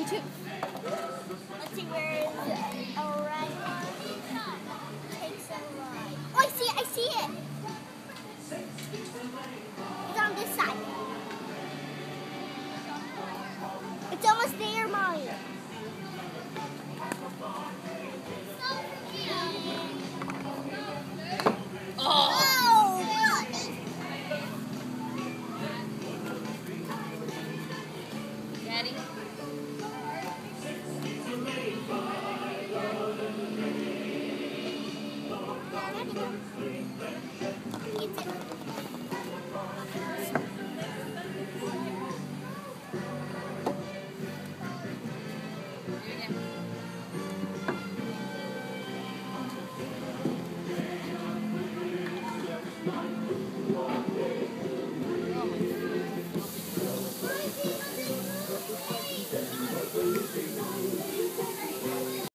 going to. Let's see where is our ride. Takes a ride. Oh, I see it! I see it! It's on this side. It's almost there, Molly. Daddy. Thank you.